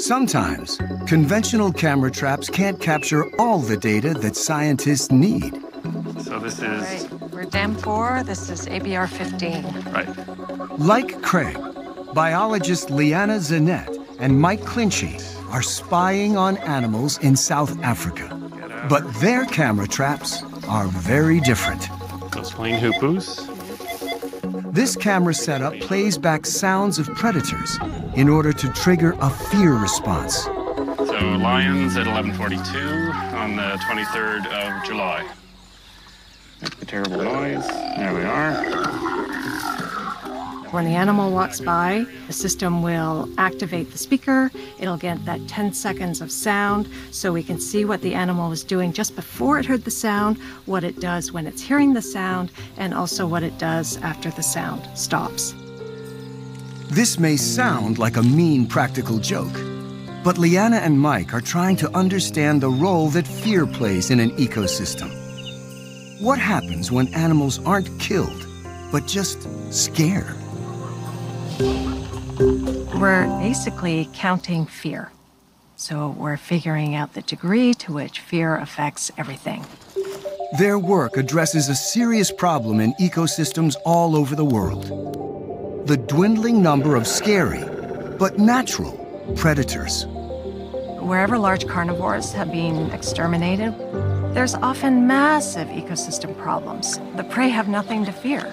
Sometimes, conventional camera traps can't capture all the data that scientists need. So this is Right, we're DAM 4, this is ABR 15. right. Like Craig, biologist Liana Zanette and Mike Clinchy are spying on animals in South Africa. But their camera traps are very different. Those plain hoopoes. This camera setup plays back sounds of predators in order to trigger a fear response. So lions at 11:42 on the 23rd of July. Make a terrible noise. There we are. When the animal walks by, the system will activate the speaker. It'll get that 10 seconds of sound so we can see what the animal was doing just before it heard the sound, what it does when it's hearing the sound, and also what it does after the sound stops. This may sound like a mean practical joke, but Liana and Mike are trying to understand the role that fear plays in an ecosystem. What happens when animals aren't killed, but just scared? We're basically counting fear. So we're figuring out the degree to which fear affects everything. Their work addresses a serious problem in ecosystems all over the world. The dwindling number of scary, but natural, predators. Wherever large carnivores have been exterminated, there's often massive ecosystem problems. The prey have nothing to fear.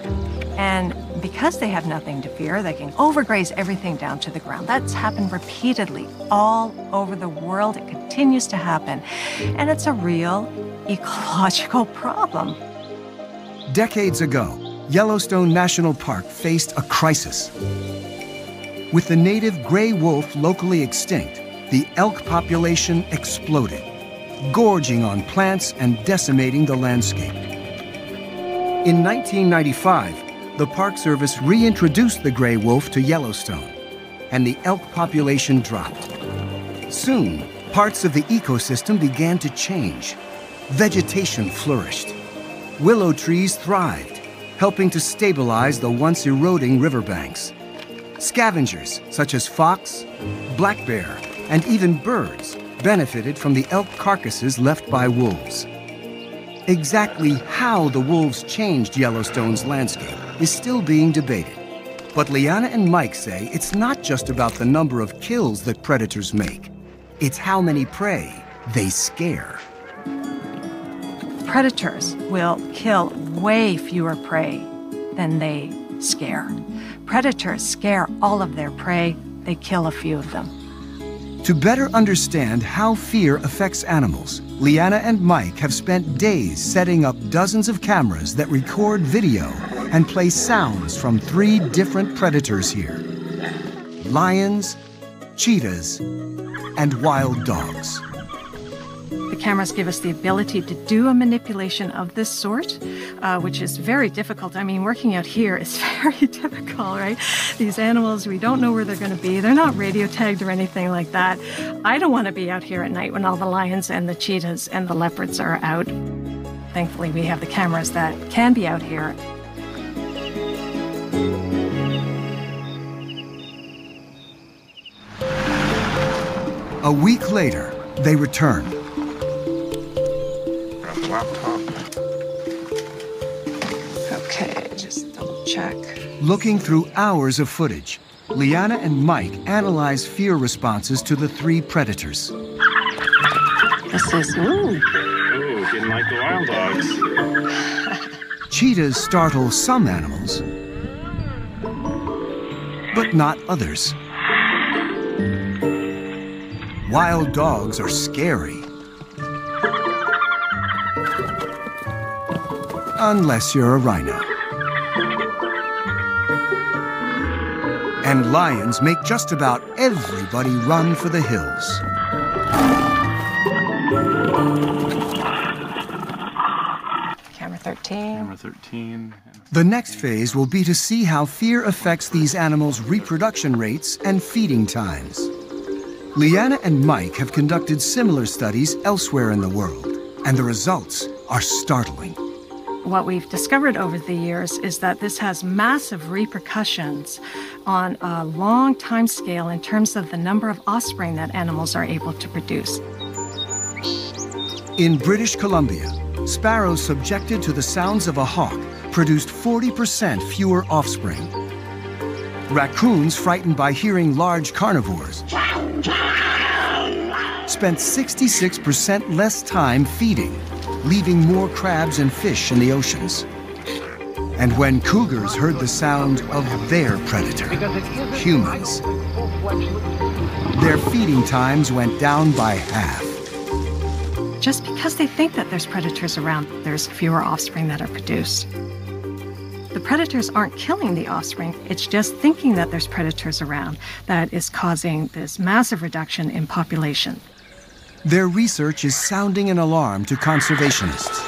And because they have nothing to fear, they can overgraze everything down to the ground. That's happened repeatedly all over the world. It continues to happen. And it's a real ecological problem. Decades ago, Yellowstone National Park faced a crisis. With the native gray wolf locally extinct, the elk population exploded, gorging on plants and decimating the landscape. In 1995, the Park Service reintroduced the gray wolf to Yellowstone, and the elk population dropped. Soon, parts of the ecosystem began to change. Vegetation flourished. Willow trees thrived, helping to stabilize the once eroding riverbanks. Scavengers such as fox, black bear, and even birds benefited from the elk carcasses left by wolves. Exactly how the wolves changed Yellowstone's landscape is still being debated. But Liana and Mike say it's not just about the number of kills that predators make, it's how many prey they scare. Predators will kill way fewer prey than they scare. Predators scare all of their prey, they kill a few of them. To better understand how fear affects animals, Liana and Mike have spent days setting up dozens of cameras that record video and play sounds from three different predators here lions, cheetahs, and wild dogs. The cameras give us the ability to do a manipulation of this sort, uh, which is very difficult. I mean, working out here is very difficult, right? These animals, we don't know where they're going to be. They're not radio tagged or anything like that. I don't want to be out here at night when all the lions and the cheetahs and the leopards are out. Thankfully, we have the cameras that can be out here. A week later, they return. Grab the laptop. Okay, just double check. Looking through hours of footage, Liana and Mike analyze fear responses to the three predators. This is, ooh, Ooh, didn't like the wild dogs. Cheetahs startle some animals, but not others. Wild dogs are scary. Unless you're a rhino. And lions make just about everybody run for the hills. camera 13. Camera 13. The next phase will be to see how fear affects these animals' reproduction rates and feeding times. Liana and Mike have conducted similar studies elsewhere in the world, and the results are startling. what we've discovered over the years is that this has massive repercussions on a long time scale in terms of the number of offspring that animals are able to produce. In British Columbia, sparrows subjected to the sounds of a hawk produced 40% fewer offspring. Raccoons frightened by hearing large carnivores spent 66% less time feeding, leaving more crabs and fish in the oceans. And when cougars heard the sound of their predator, humans, their feeding times went down by half. Just because they think that there's predators around, there's fewer offspring that are produced. The predators aren't killing the offspring, it's just thinking that there's predators around that is causing this massive reduction in population. Their research is sounding an alarm to conservationists.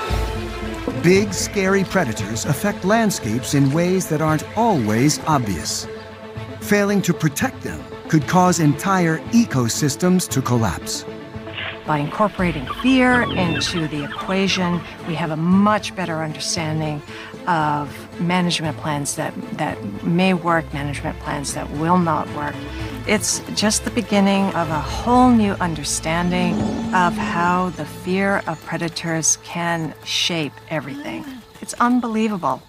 Big, scary predators affect landscapes in ways that aren't always obvious. Failing to protect them could cause entire ecosystems to collapse. By incorporating fear into the equation, we have a much better understanding of management plans that, that may work, management plans that will not work. It's just the beginning of a whole new understanding of how the fear of predators can shape everything. It's unbelievable.